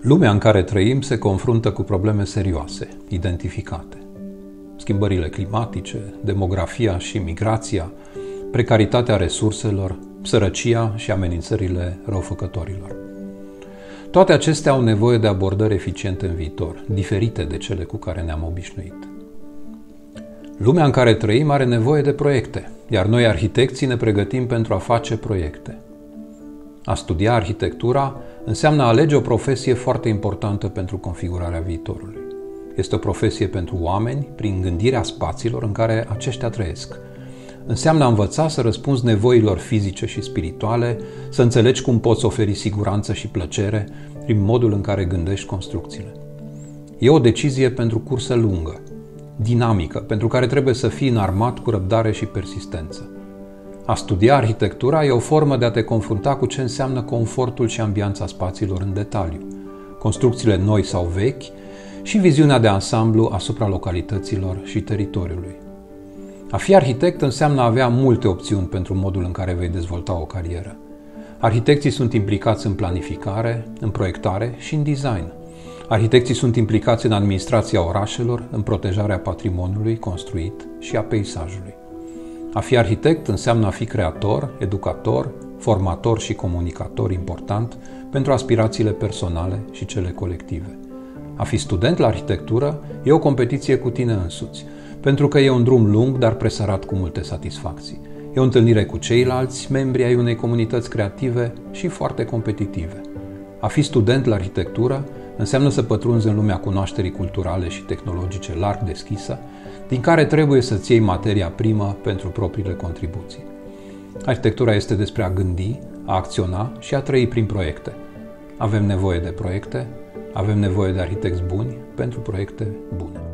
Lumea în care trăim se confruntă cu probleme serioase, identificate. Schimbările climatice, demografia și migrația, precaritatea resurselor, sărăcia și amenințările răufăcătorilor. Toate acestea au nevoie de abordări eficiente în viitor, diferite de cele cu care ne-am obișnuit. Lumea în care trăim are nevoie de proiecte, iar noi arhitecții ne pregătim pentru a face proiecte. A studia arhitectura înseamnă a alege o profesie foarte importantă pentru configurarea viitorului. Este o profesie pentru oameni prin gândirea spațiilor în care aceștia trăiesc. Înseamnă a învăța să răspunzi nevoilor fizice și spirituale, să înțelegi cum poți oferi siguranță și plăcere prin modul în care gândești construcțiile. E o decizie pentru cursă lungă, dinamică, pentru care trebuie să fii înarmat cu răbdare și persistență. A studia arhitectura e o formă de a te confrunta cu ce înseamnă confortul și ambianța spațiilor în detaliu, construcțiile noi sau vechi și viziunea de ansamblu asupra localităților și teritoriului. A fi arhitect înseamnă a avea multe opțiuni pentru modul în care vei dezvolta o carieră. Arhitecții sunt implicați în planificare, în proiectare și în design. Arhitecții sunt implicați în administrația orașelor, în protejarea patrimoniului construit și a peisajului. A fi arhitect înseamnă a fi creator, educator, formator și comunicator important pentru aspirațiile personale și cele colective. A fi student la arhitectură e o competiție cu tine însuți, pentru că e un drum lung, dar presărat cu multe satisfacții. E o întâlnire cu ceilalți, membri ai unei comunități creative și foarte competitive. A fi student la arhitectură înseamnă să pătrunzi în lumea cunoașterii culturale și tehnologice larg deschisă, din care trebuie să-ți iei materia primă pentru propriile contribuții. Arhitectura este despre a gândi, a acționa și a trăi prin proiecte. Avem nevoie de proiecte, avem nevoie de arhitecți buni pentru proiecte bune.